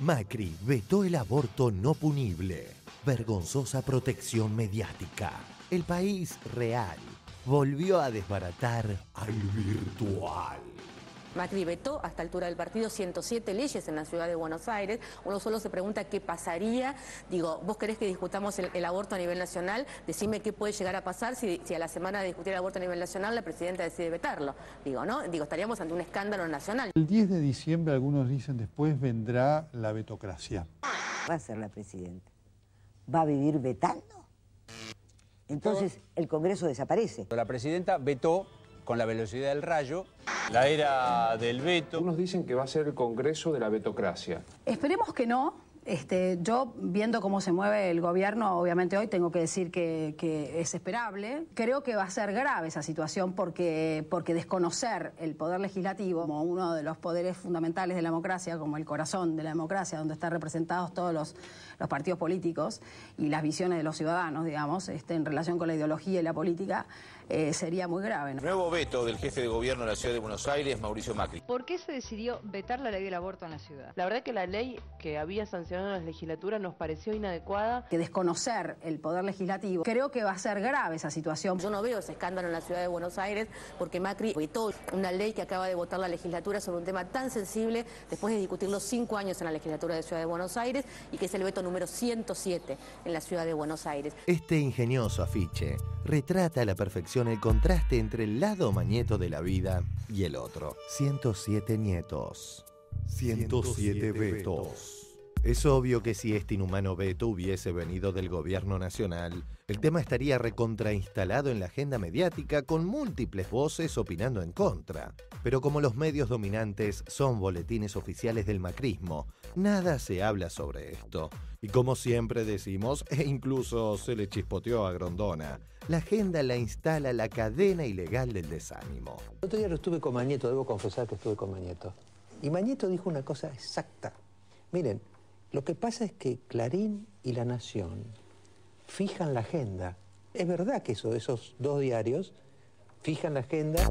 Macri vetó el aborto no punible. Vergonzosa protección mediática. El país real volvió a desbaratar al virtual. Macri vetó a esta altura del partido 107 leyes en la ciudad de Buenos Aires. Uno solo se pregunta qué pasaría. Digo, vos querés que discutamos el, aborto a nivel nacional, decime qué puede llegar a pasar si, a la semana de discutir el aborto a nivel nacional la presidenta decide vetarlo. Digo, ¿no? Digo, estaríamos ante un escándalo nacional. El 10 de diciembre, algunos dicen, después vendrá la vetocracia. Va a ser la presidenta. ¿Va a vivir vetando? Entonces el Congreso desaparece. La presidenta vetó con la velocidad del rayo. La era del veto. Unos dicen que va a ser el Congreso de la vetocracia. Esperemos que no. Este, yo, viendo cómo se mueve el gobierno, obviamente hoy tengo que decir que, es esperable. Creo que va a ser grave esa situación porque, porque desconocer el poder legislativo como uno de los poderes fundamentales de la democracia, como el corazón de la democracia, donde están representados todos los, los partidos políticos y las visiones de los ciudadanos, digamos, este, en relación con la ideología y la política, eh, sería muy grave. Nuevo veto del jefe de gobierno de la ciudad de Buenos Aires, Mauricio Macri. ¿Por qué se decidió vetar la ley del aborto en la ciudad? La verdad que la ley que había sancionado en la legislatura nos pareció inadecuada. Que desconocer el poder legislativo, creo que va a ser grave esa situación. Yo no veo ese escándalo en la ciudad de Buenos Aires porque Macri vetó una ley que acaba de votar la legislatura sobre un tema tan sensible después de discutirlo cinco años en la legislatura de Ciudad de Buenos Aires y que es el veto número 107 en la ciudad de Buenos Aires. Este ingenioso afiche retrata a la perfección el contraste entre el lado mañeto de la vida y el otro. 107 nietos, 107 vetos. Es obvio que si este inhumano veto hubiese venido del gobierno nacional, el tema estaría recontrainstalado en la agenda mediática con múltiples voces opinando en contra. Pero como los medios dominantes son boletines oficiales del macrismo, nada se habla sobre esto. Y como siempre decimos, e incluso se le chispoteó a Grondona, la agenda la instala la cadena ilegal del desánimo. El otro día lo estuve con Mañeto, debo confesar que estuve con Mañeto. Y Mañeto dijo una cosa exacta. Miren, lo que pasa es que Clarín y La Nación fijan la agenda. Es verdad que eso, esos dos diarios fijan la agenda.